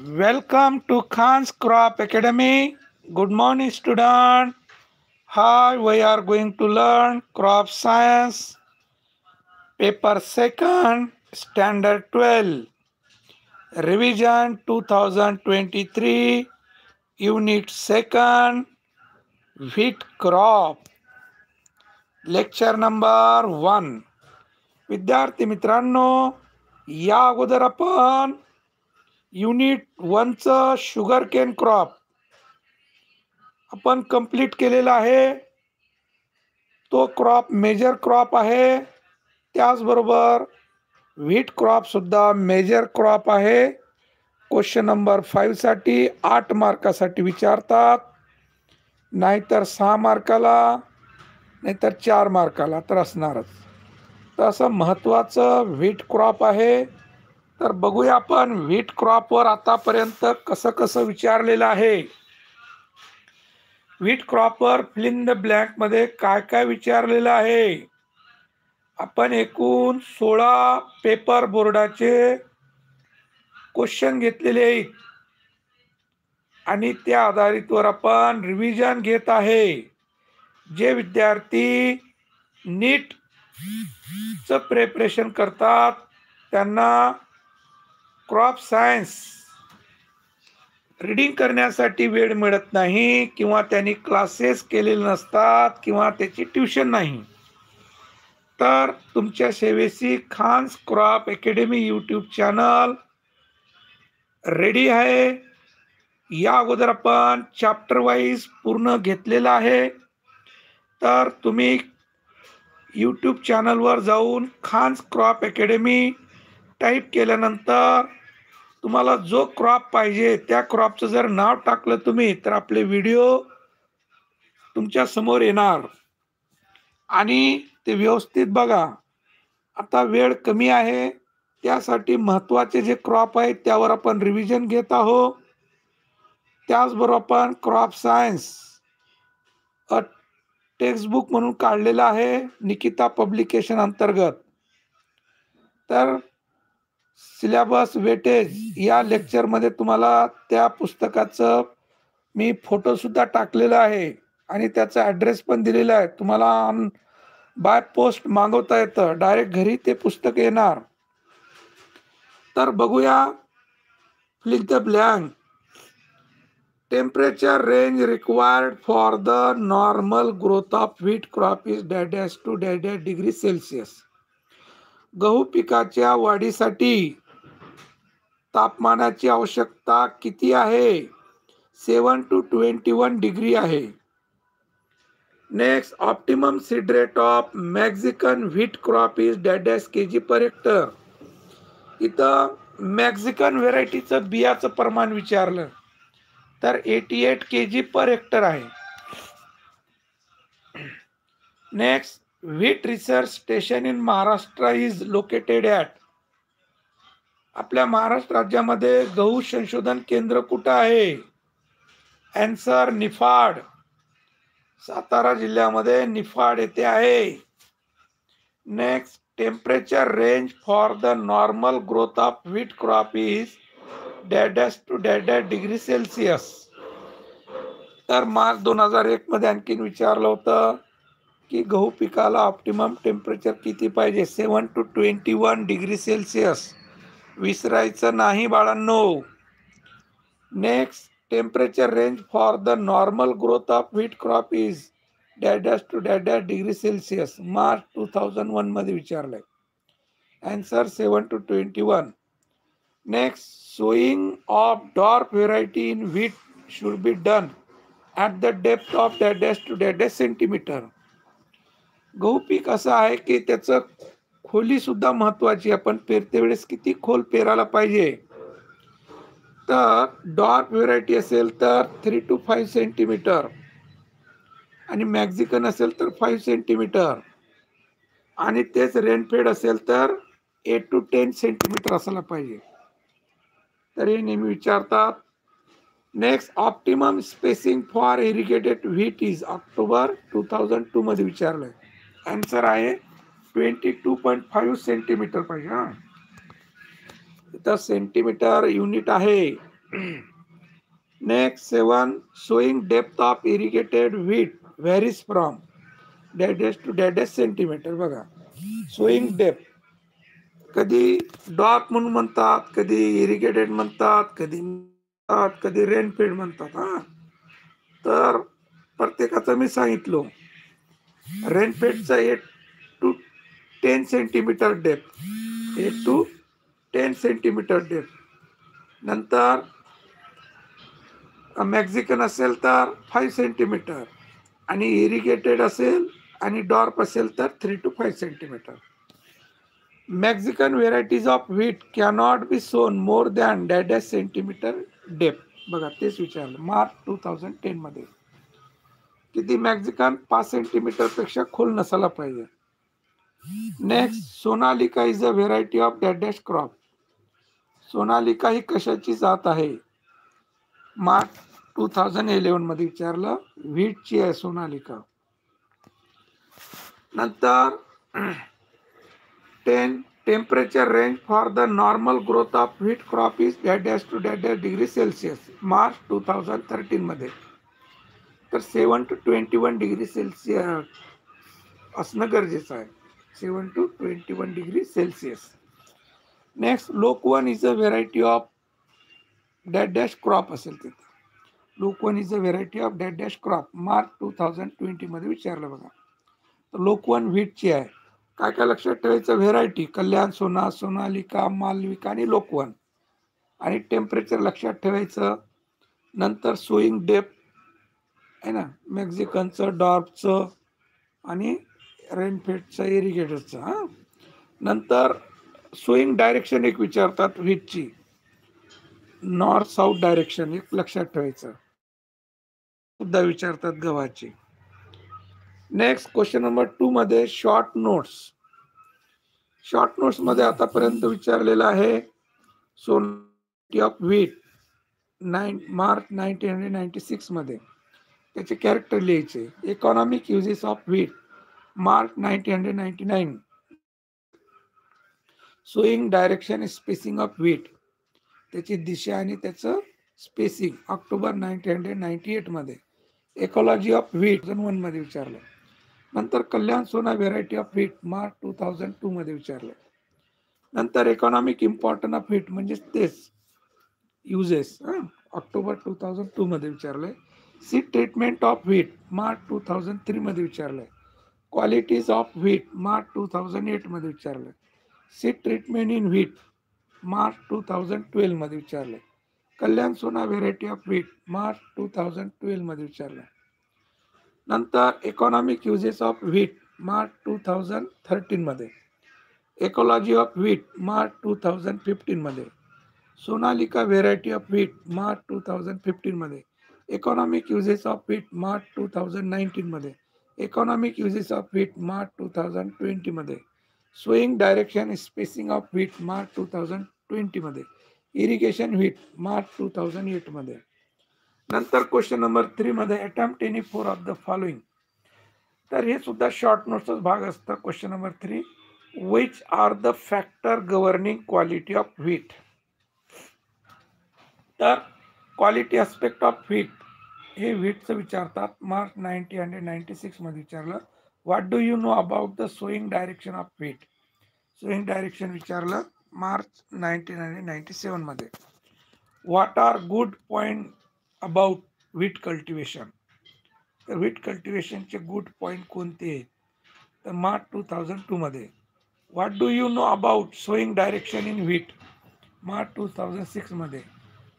Welcome to Khan's Crop Academy. Good morning, student. Hi, we are going to learn crop science, paper second, standard 12, revision 2023, unit second, wheat crop. Lecture number one विद्यार्थी मित्रांनो या अगोदर आपण unit वनचं sugar cane crop आपण complete केलेला आहे. तो क्रॉप मेजर क्रॉप आहे. त्याचबरोबर व्हीट क्रॉपसुद्धा मेजर क्रॉप आहे. क्वेश्चन नंबर फाईव्हसाठी आठ मार्कासाठी विचारतात. नाहीतर सहा मार्काला नाहीतर चार मार्काला तर असणारच. तर असं महत्त्वाचं व्हीट क्रॉप आहे. तर बघूया आपण व्हीट क्रॉपवर आतापर्यंत कसं कसं विचारलेलं आहे. व्हीट क्रॉपवर फिलिंग द ब्लँकमध्ये काय काय विचारलेलं आहे. आपण एकूण सोळा पेपर बोर्डाचे क्वेश्चन घेतलेले आहेत. आणि त्या आधारितवर आपण रिव्हिजन घेत आहे. जे विद्यार्थी नीट च प्रिपरेशन करतात त्यांना क्रॉप सायन्स रीडिंग करण्यासाठी वेळ मिळत नाही किंवा त्यांनी क्लासेस केलेले नसतात किंवा त्याची ट्युशन नाही. तर तुमच्या सेवेशी Khan's crop academy YouTube channel ready आहे. या अगोदर आपण चॅप्टर वाईज पूर्ण घेतलेलं आहे. तर तुम्ही यूट्यूब चॅनलवर जाऊन खान्स क्रॉप अकॅडमी टाईप केल्यानंतर तुम्हाला जो क्रॉप पाहिजे त्या क्रॉपचं जर नाव टाकलं तुम्ही तर आपले व्हिडिओ तुमच्यासमोर येणार. आणि ते व्यवस्थित बघा. आता वेळ कमी आहे. त्यासाठी महत्त्वाचे जे क्रॉप आहेत त्यावर आपण रिव्हिजन घेत आहोत. त्याचबरोबर आपण क्रॉप सायन्स अ टेक्स्टबुक म्हणून काढलेलं आहे निकिता पब्लिकेशन अंतर्गत. तर सिलेबस वेटेज या लेक्चरमध्ये तुम्हाला त्या पुस्तकाचं मी फोटोसुद्धा टाकलेला आहे. आणि त्याचा ॲड्रेस पण दिलेला आहे. तुम्हाला बाय पोस्ट मागवता येतं. डायरेक्ट घरी ते पुस्तक येणार. तर बघूया. Fill the blank temperature range required for the normal growth of wheat crop is dash two dash degree Celsius गहू पिकाच्या वाढीसाठी तापमानाची आवश्यकता किती आहे? Seven to twenty one degree आहे. Next optimum seed rate of Mexican wheat crop is dash K G per hectare. इथं Mexican व्हेरायटीचं बियाचं प्रमाण विचारलं तर eighty eight K G per hectare आहे. Next wheat research station in Maharashtra is located at. आपल्या महाराष्ट्र राज्यामध्ये गहू संशोधन केंद्र कुठं आहे? अँसर निफाड. सातारा जिल्ह्यामध्ये निफाड येथे आहे. Next temperature range for the normal growth of wheat crop is dash to dash degree Celsius तर मार्च दोन हजार एकमध्ये आणखीन विचारलं होतं. की गहू पिकाला ऑप्टिमम टेम्परेचर किती पाहिजे? Seven to twenty one degree Celsius विसरायचं नाही बाळांनो. Next temperature range for the normal growth of wheat crop is dash to dash degree Celsius March two thousand वनमध्ये विचारलं आहे answer seven to twenty one next sowing of dwarf variety in wheat should be done at the depth of dash to dash centimeter गहू पीक असं आहे की त्याचं खोलीसुद्धा महत्त्वाची आपण पेरते वेळेस किती खोल पेरायला पाहिजे? तर डॉर्क व्हेरायटी असेल तर थ्री टू फाईव्ह सेंटीमीटर आणि मॅक्झिकन असेल तर फाईव्ह सेंटीमीटर आणि तेच रेनफेड असेल तर एट टू टेन सेंटीमीटर असायला पाहिजे. तर हे नेहमी विचारतात. Next optimum spacing for irrigated wheat is October two thousand two मध्ये विचारलं आहे आन्सर आहे twenty two point five centimetre पाहिजे हां. इथं सेंटीमीटर युनिट आहे. Next seven sowing depth of irrigated wheat varies from डॅडेस to डॅडेस centimetre बघा. सोईंग डेप्थ कधी डॉप म्हणून म्हणतात कधी इरिगेटेड म्हणतात कधी म्हणतात कधी रेनफेड म्हणतात हा. तर प्रत्येकाचं मी सांगितलो. रेनफेडचा eight to ten centimeter depth. Eight to ten centimeter depth. नंतर मॅक्झिकन असेल तर फाईव्ह सेंटीमीटर आणि इरिगेटेड असेल आणि डॉर्प असेल तर three to five centimeter. Mexican varieties of wheat cannot be sown more than dash centimeter deep बघा तेच विचारलं. मार्च टू थाउजंड टेनमध्ये. किती मॅक्झिकन पाच सेंटीमीटरपेक्षा खोल नसायला पाहिजे. Next Sonalika is a variety of dash crop Sonalika ही कशाची जात आहे? मार्च टू थाउजंड इलेव्हनमध्ये विचारलं व्हीटची आहे सोनालिका? नंतर ten temperature range for the normal growth of wheat crop is dash to dash degree Celsius March two thousand थर्टीनमध्ये तर seven to twenty one degree Celsius असणं गरजेचं आहे. Seven to twenty one degree Celsius. Next Lokwan is a variety of that dash crop असेल तिथं. Lokwan is a variety of that dash crop March two thousand ट्वेंटीमध्ये विचारलं बघा. तर लोकवन व्हीटची आहे. काय काय लक्षात ठेवायचं? व्हेरायटी कल्याण सोना सोनालिका मालविका आणि लोकवन आणि टेम्परेचर लक्षात ठेवायचं. नंतर सोईंग डेप आहे ना? मेक्झिकनचं डॉर्पचं आणि रेनफेटचं इरिगेटरचं हां? नंतर स्विंग डायरेक्शन एक विचारतात व्हीटची नॉर्थ साऊथ डायरेक्शन एक लक्षात ठेवायचं. सुद्धा विचारतात गव्हाची. नेक्स्ट क्वेश्चन नंबर टू मध्ये शॉर्ट नोट्स शॉर्ट नोट्समध्ये आतापर्यंत विचारलेलं आहे sowing of wheat nine March nineteen hundred ninety सिक्समध्ये त्याचे कॅरेक्टर लिहायचे. Economic uses of wheat March nineteen hundred ninety nine sowing direction spacing of wheat त्याची दिशा आणि त्याचं spacing October nineteen hundred ninety एटमध्ये ecology of wheat वनमध्ये विचारलं. नंतर Kalyan Sona variety of wheat March two thousand टूमध्ये विचारलं. नंतर इकॉनॉमिक इम्पॉर्टंट ऑफ व्हीट म्हणजे तेच. युजेस ऑक्टोबर टू थाउजंड टूमध्ये विचारलं आहे seed treatment of wheat March two thousand थ्रीमध्ये विचारलं आहे qualities of wheat March two thousand एटमध्ये विचारलं आहे seed treatment in wheat March two thousand ट्वेल्वमध्ये विचारलं आहे Kalyan Sona variety of wheat March two thousand ट्वेल्वमध्ये विचारलं आहे नंतर economic uses of wheat March two thousand थर्टीनमध्ये ecology of wheat March two thousand फिफ्टीनमध्ये Sonalika variety of wheat March two thousand फिफ्टीनमध्ये economic uses of wheat March two thousand नाईन्टीनमध्ये economic uses of wheat March two thousand ट्वेंटीमध्ये sowing direction spacing of wheat March two thousand ट्वेंटीमध्ये irrigation wheat March two thousand एटमध्ये नंतर question number थ्रीमध्ये attempt any four of the following तर हे सुद्धा short नोट्सचाच भाग असतं. Question number three which are the factor governing quality of wheat तर quality aspect of wheat हे व्हीटचं विचारतात. मार्च नाईन्टी हंड्रेड नाईन्टी सिक्समध्ये विचारलं what do you know about the sowing direction of wheat sowing direction विचारलं March nineteen hundred ninety सेवनमध्ये what are good point about wheat cultivation तर wheat कल्टिवेशनचे good point कोणते आहेत? तर मार्च टू थाउजंड टूमध्ये what do you know about sowing direction in wheat March two thousand सिक्समध्ये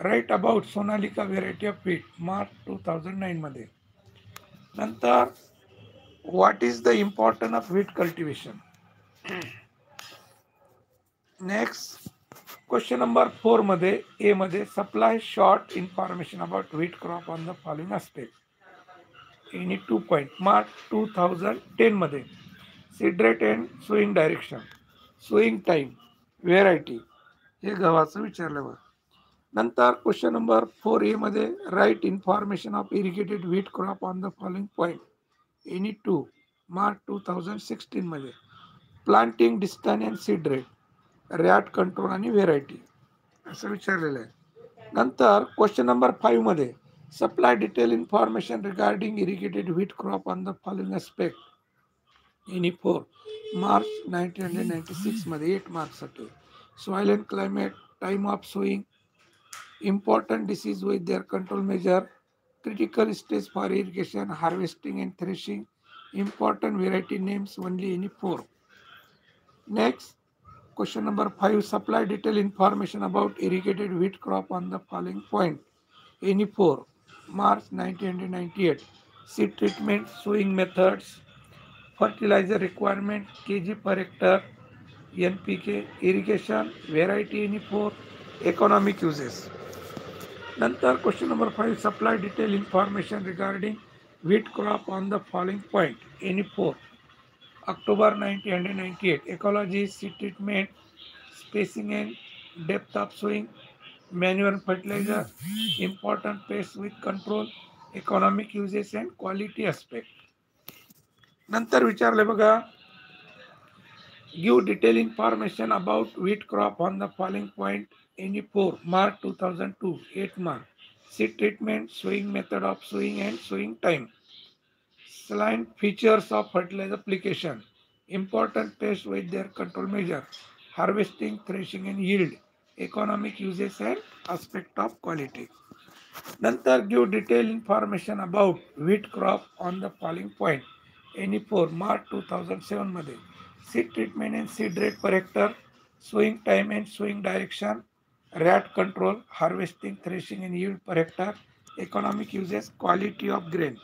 write about Sonalika variety of पीठ March two thousand नाईनमध्ये नंतर what is the importance of wheat cultivation next question number फोरमध्ये एमध्ये supply short information about wheat crop on the following aspect any two point March two thousand टेनमध्ये seed rate and sowing direction sowing time variety हे गव्हाचं विचारलं बघ नंतर question number four एमध्ये write information of irrigated wheat crop on the following point any two March two thousand सिक्स्टीनमध्ये planting distance and seed rate rat control आणि variety असं विचारलेलं आहे. नंतर question number फाईव्हमध्ये supply detail information regarding irrigated wheat crop on the following aspect any four March nineteen hundred ninety सिक्समध्ये eight मार्क्ससाठी soil and climate time of sowing important disease with their control measure, critical stage for irrigation, harvesting and threshing, important variety names only any four. Next, question number five, supply detailed information about irrigated wheat crop on the following point. Any four, March 1998, seed treatment, sowing methods, fertilizer requirement, kg per hectare, NPK, irrigation, variety any four, economic uses. नंतर question number five supply detail information regarding wheat crop on the following point any four October nineteen hundred ninety eight ecology seed treatment spacing and depth of sowing manual fertilizer important pest with control economic uses and quality aspect नंतर विचारले बघा. Give detail information about wheat crop on the following point any pore mark 2002 8 mark seed treatment sowing method of sowing and sowing time. Saline features of fertilizer application. Important pest with their control measure. Harvesting threshing and yield. Economic uses and aspect of quality. Nantar give detailed information about wheat crop on the following point. Any pore mark 2007 made seed treatment and seed rate per hectare. Sowing time and sowing direction rat control, harvesting, threshing and yield per hectare, economic uses, quality of grain.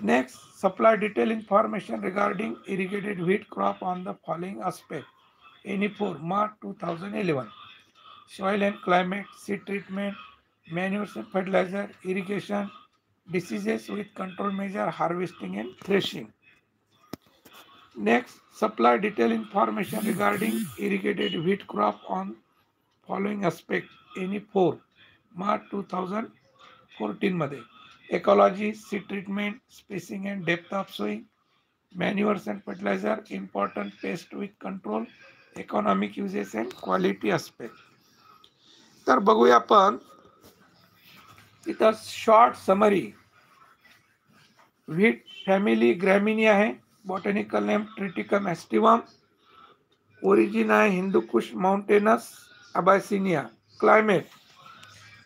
Next, supply detailed information regarding irrigated wheat crop on the following aspect. Any 4 March 2011. Soil and climate, seed treatment, manures and fertilizer, irrigation, diseases with control measure, harvesting and threshing. Next, supply detailed information regarding irrigated wheat crop on following aspect any four March two thousand फोर्टीनमध्ये ecology seed treatment spacing and depth of sowing manures and fertilizer important pest with control economic uses and quality aspect तर बघूया आपण इथं short summary wheat family Gramineae आहे. Botanical name Triticum aestivum origin आहे Hindu Kush mountains Abyssinia. Climate.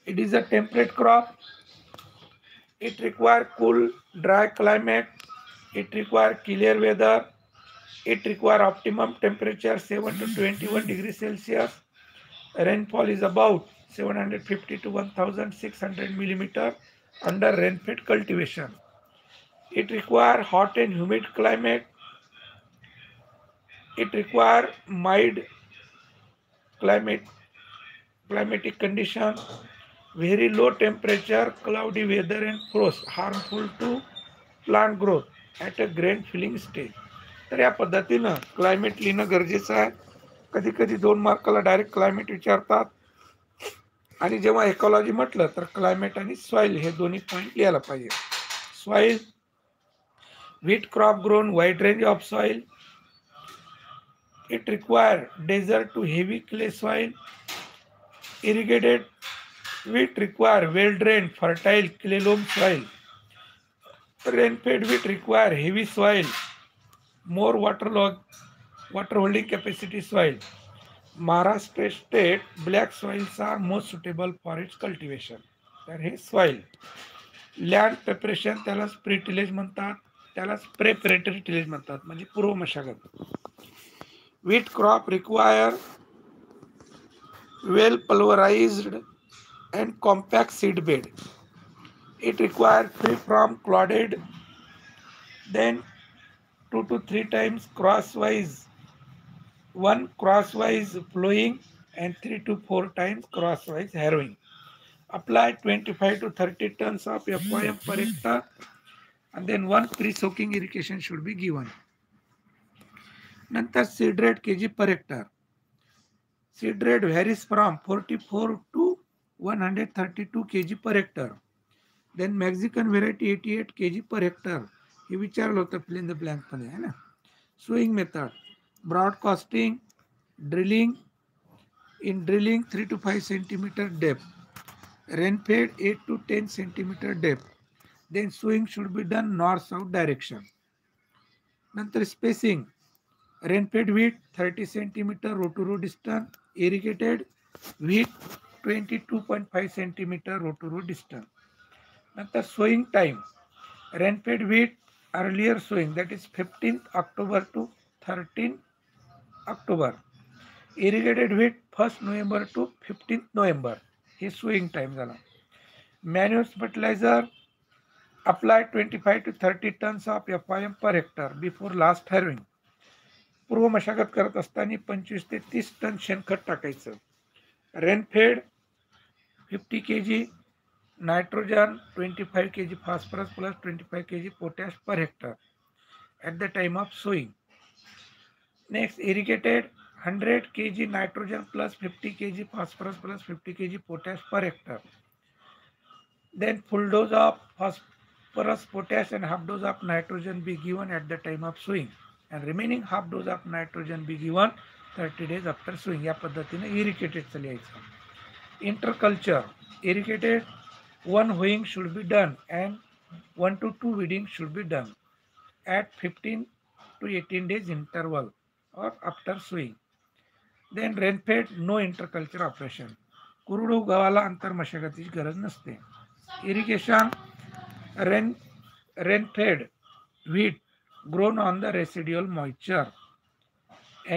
It is a temperate crop. It requires cool, dry climate. It requires clear weather. It requires optimum temperature 7 to 21 degrees Celsius. Rainfall is about 750 to 1600 millimeter under rainfed cultivation. It requires hot and humid climate. It requires mild climate climatic condition very low temperature cloudy weather and frost harmful to plant growth at a grain filling stage तर या पद्धतीनं climate लिहिणं गरजेचं आहे. कधीकधी दोन मार्काला direct climate विचारतात. आणि जेव्हा एकॉलॉजी म्हटलं तर क्लायमेट आणि सॉईल हे दोन्ही पॉईंट लिहायला पाहिजे. Soil wheat crop grown wide range of soil it require desert to heavy clay soil irrigated wheat require well drain fertile clay loam soil rainfed wheat require heavy soil more water log water holding capacity soil Maharashtra state black soils are most suitable for its cultivation तर हे soil land preparation त्याला pre tillage म्हणतात त्यालाच preparatory tillage म्हणतात म्हणजे पूर्व मशागत. Wheat crop require well pulverized and compact seed bed. It requires free from clotted, then two to three times crosswise, one crosswise plowing and three to four times crosswise harrowing. Apply 25 to 30 tons of FYM per hectare and then one pre-soaking irrigation should be given. नंतर seed rate K G per hectare Seed rate varies from 44 to 132 kg per hectare. Then Mexican variety 88 kg per hectare. हे विचारलं होतं fill in the ब्लँकमध्ये आहे ना sowing method broadcasting drilling in drilling 3 to 5 centimeter depth. Rain fed 8 to 10 centimeter depth. Then sowing should be done north-south direction. नंतर spacing. Rain fed wheat 30 centimeter row to row distance. Irrigated wheat 22.5 centimeter row to row distance. नंतर sowing time. Rain fed wheat earlier sowing that is 15th October to 13th October. Irrigated wheat first November to fifteen November हे sowing time झाला manual fertiliser apply twenty five to thirty tons of F Y M per hectare before last harrowing पूर्व मशागत करत असताना पंचवीस ते तीस ton शेणखत टाकायचं. Rainfed fifty K G nitrogen twenty five K G phosphorus plus twenty five K G potash per hectare at the time of sowing next irrigated hundred K G nitrogen plus fifty K G phosphorus plus fifty K G potash per hectare then full dose of phosphorus potash and half dose of nitrogen be given at the time of sowing and remaining half dose of nitrogen be given thirty days after sowing या पद्धतीने इरिकेटेडचं लिहायचं interculture irrigated one hoeing should be done and one to two weeding should be done at fifteen to eighteen days interval or after sowing then rainfed no interculture operation कुरडू गव्हाला अंतर मशागतीची गरज नसते irrigation rain rainfed wheat Grown on the residual moisture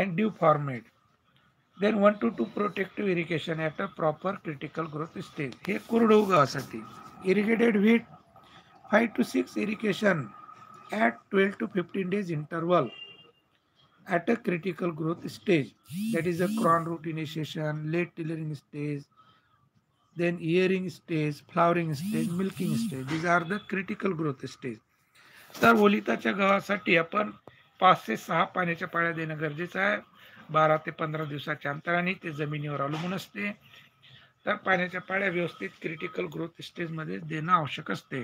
and dew format then one to two protective irrigation at a proper critical growth stage हे कुरडू गव्हासाठी irrigated wheat five to six irrigation at twelve to fifteen days interval at a critical growth stage. That is a crown root initiation, late tillering stage, then earing stage, flowering stage, milking stage. These are the critical growth stage. तर ओलिताच्या गव्हासाठी आपण पाच ते सहा पाण्याच्या पाळ्या देणं गरजेचं आहे. बारा ते पंधरा दिवसाच्या अंतराने ते जमिनीवर अवलंबून असते. तर पाण्याच्या पाळ्या व्यवस्थित क्रिटिकल ग्रोथ स्टेजमध्ये देणं आवश्यक असते.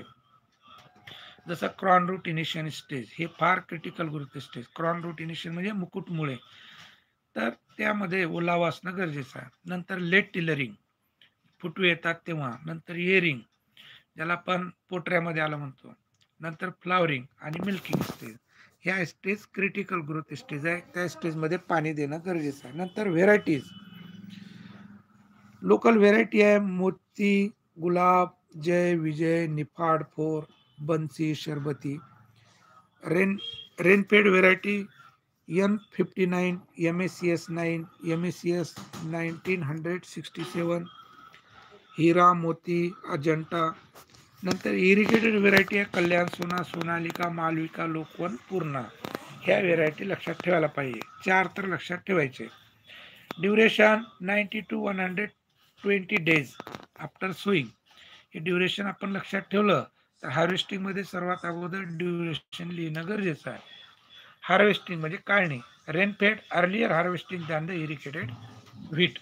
जसं क्रॉन रूट इनिशियन स्टेज हे फार critical growth stage crown root initiation म्हणजे मुकुटमुळे. तर त्यामध्ये ओलावा असणं गरजेचं आहे. नंतर लेट टिलरिंग फुटवे येतात तेव्हा. नंतर इयरिंग ज्याला आपण पोटऱ्यामध्ये आलं म्हणतो. नंतर फ्लावरिंग आणि मिल्किंग स्टेज. ह्या स्टेज क्रिटिकल ग्रोथ स्टेज आहे. त्या स्टेजमध्ये पाणी देणं गरजेचं आहे. नंतर व्हेरायटीज. लोकल व्हेरायटी आहे. Moti Gulab Jay Vijay Niphad four Bansi Sharbati. Rain rainfed variety N fifty nine M S C S nine M S C S nineteen hundred sixty seven Hira Moti Ajanta नंतर irrigated variety आहे. कल्याण सोना सोनालिका मालविका लोकवन पूर्णा. ह्या variety लक्षात ठेवायला पाहिजे. चार तर लक्षात ठेवायचे. Duration ninety to one hundred twenty days after sowing हे ड्युरेशन आपण लक्षात ठेवलं तर हार्वेस्टिंगमध्ये सर्वात अगोदर ड्युरेशन लिहिणं गरजेचं आहे. हार्वेस्टिंग म्हणजे काढणी rainfed earlier harvesting than the irrigated wheat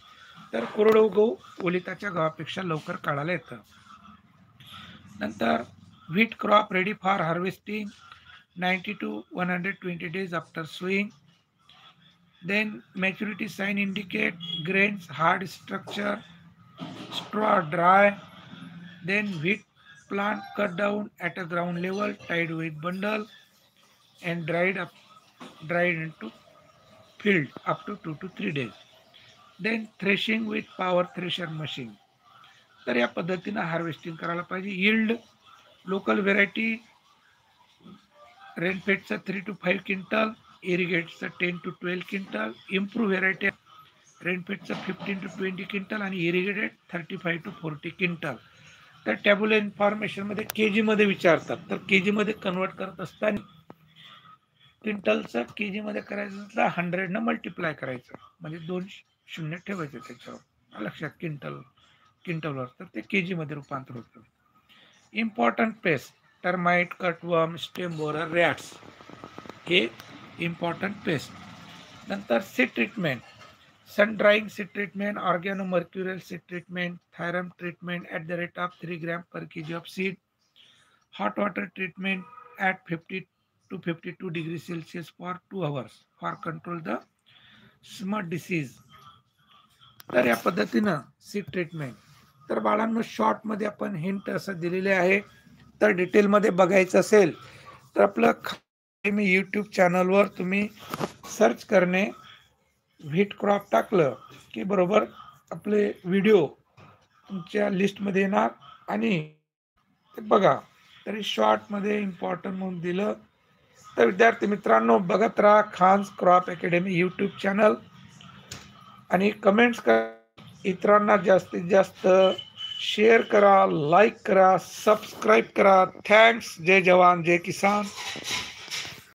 तर कोरडवू गहू ओलिताच्या गव्हापेक्षा लवकर काढायला येतं. नंतर wheat crop ready for harvesting ninety to one hundred twenty days after sowing then maturity sign indicate grains hard structure straw dry then wheat plant cut down at a ground level, tied with bundle and dried up, dried into field up to two to three days. Then threshing with power thresher machine. तर या पद्धतीनं harvesting करायला पाहिजे. Yield local variety रेनफेटचं three to five quintal इरिगेटचं ten to twelve quintal improve variety रेनफेटचं fifteen to twenty quintal आणि irrigated thirty five to forty quintal तर टॅबुल इन्फॉर्मेशनमध्ये के जीमध्ये विचारतात. तर के जीमध्ये कन्वर्ट करत असताना क्विंटलचं के जीमध्ये करायचं तर हंड्रेडनं मल्टिप्लाय करायचं. म्हणजे दोन शून्य ठेवायचं त्याच्यावर. लक्षात क्विंटल क्विंटलवर तर ते के जीमध्ये रूपांतर होतं important pest termite cutworm stem borer rats हे इम्पॉर्टंट पेस्ट नंतर seed treatment sun drying seed treatment, organomercurial seed treatment, thyrum treatment at the rate of 3 gram per kg of seed, hot water treatment at 50 to 52 degrees Celsius for 2 hours for control the smut disease. तर या पद्धतीनं seed treatment तर बाळांनो शॉर्टमध्ये आपण hint असं दिलेले आहे. तर डिटेलमध्ये बघायचं असेल तर आपलं मी यूट्यूब चॅनलवर तुम्ही सर्च करणे व्हीट क्रॉप टाकलं की बरोबर आपले व्हिडिओ तुमच्या लिस्टमध्ये येणार आणि ते बघा. तरी शॉर्टमध्ये इम्पॉर्टंट म्हणून दिलं. तर विद्यार्थी मित्रांनो बघत राहा Khan's crop academy YouTube channel आणि कमेंट्स कर. इतरांना जास्तीत जास्त शेअर करा लाईक करा सबस्क्राईब करा. थँक्स जय जवान जय किसान.